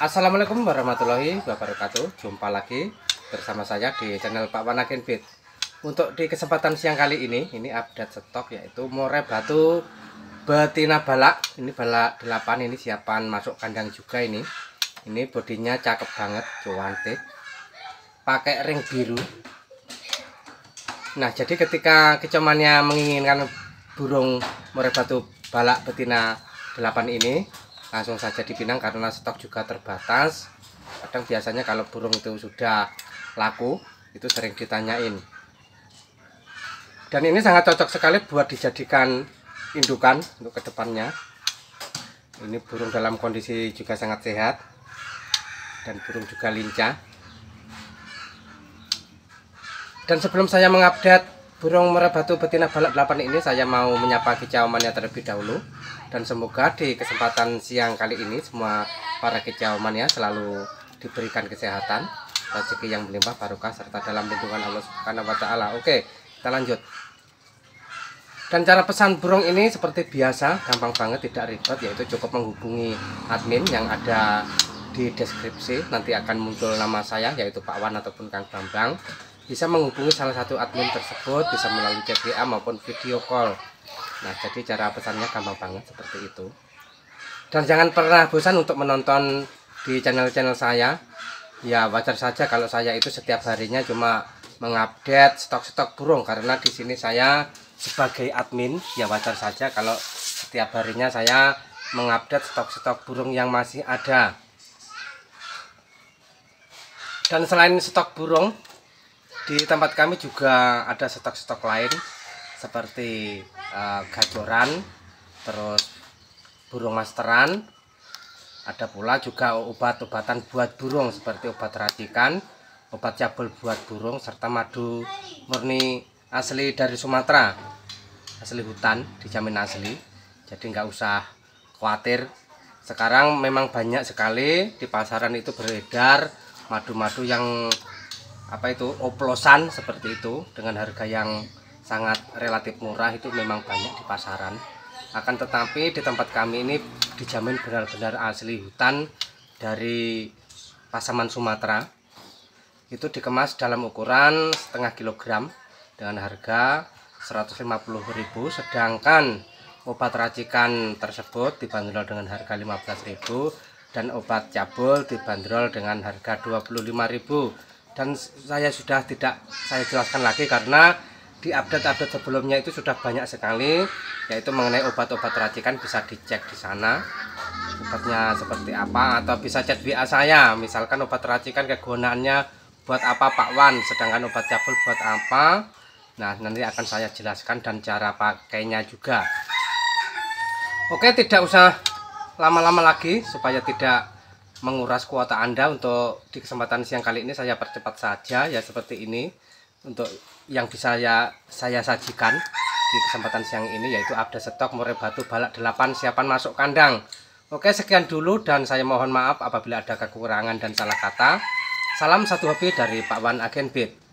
Assalamualaikum warahmatullahi wabarakatuh. Jumpa lagi bersama saya di channel Pak Wanakin Beat. Untuk di kesempatan siang kali ini Ini update stok yaitu more batu betina balak. Ini balak 8 ini siapan masuk kandang juga ini. Ini bodinya cakep banget cuantik. Pakai ring biru. Nah jadi ketika kecomannya menginginkan burung more batu balak betina 8 ini langsung saja dipinang karena stok juga terbatas. Kadang biasanya kalau burung itu sudah laku itu sering ditanyain. Dan ini sangat cocok sekali buat dijadikan indukan untuk ke depannya ini burung dalam kondisi juga sangat sehat dan burung juga lincah. Dan sebelum saya mengupdate burung merah batu betina balak 8 ini saya mau menyapa kicauannya terlebih dahulu dan semoga di kesempatan siang kali ini semua para kejauhan ya selalu diberikan kesehatan rezeki yang melimpah barokah serta dalam lindungan Allah Subhanahu wa taala. Oke, kita lanjut. Dan cara pesan burung ini seperti biasa, gampang banget tidak ribet yaitu cukup menghubungi admin yang ada di deskripsi nanti akan muncul nama saya yaitu Pak Wan ataupun Kang Bambang bisa menghubungi salah satu admin tersebut bisa melalui chat WA maupun video call Nah, jadi cara pesannya gampang banget seperti itu. Dan jangan pernah bosan untuk menonton di channel-channel saya. Ya, wajar saja kalau saya itu setiap harinya cuma mengupdate stok-stok burung karena di sini saya sebagai admin ya wajar saja kalau setiap harinya saya mengupdate stok-stok burung yang masih ada. Dan selain stok burung, di tempat kami juga ada stok-stok lain seperti uh, gacoran terus burung masteran ada pula juga obat-obatan buat burung seperti obat racikan obat cabul buat burung serta madu murni asli dari Sumatera asli hutan dijamin asli. Jadi nggak usah khawatir. Sekarang memang banyak sekali di pasaran itu beredar madu-madu yang apa itu oplosan seperti itu dengan harga yang sangat relatif murah itu memang banyak di pasaran. Akan tetapi di tempat kami ini dijamin benar-benar asli hutan dari Pasaman Sumatera. Itu dikemas dalam ukuran setengah kilogram dengan harga 150.000 sedangkan obat racikan tersebut dibanderol dengan harga 15.000 dan obat cabul dibanderol dengan harga 25.000 dan saya sudah tidak saya jelaskan lagi karena di update-update sebelumnya itu sudah banyak sekali yaitu mengenai obat-obat racikan bisa dicek di sana. Obatnya seperti apa? Atau bisa chat WA saya misalkan obat racikan kegunaannya buat apa Pak Wan? Sedangkan obat cabul buat apa? Nah nanti akan saya jelaskan dan cara pakainya juga. Oke tidak usah lama-lama lagi supaya tidak menguras kuota Anda untuk di kesempatan siang kali ini saya percepat saja ya seperti ini untuk yang bisa ya saya sajikan di kesempatan siang ini yaitu update stok murai batu balak 8 siapan masuk kandang. Oke sekian dulu dan saya mohon maaf apabila ada kekurangan dan salah kata. Salam satu hobi dari Pak Wan Agen Beat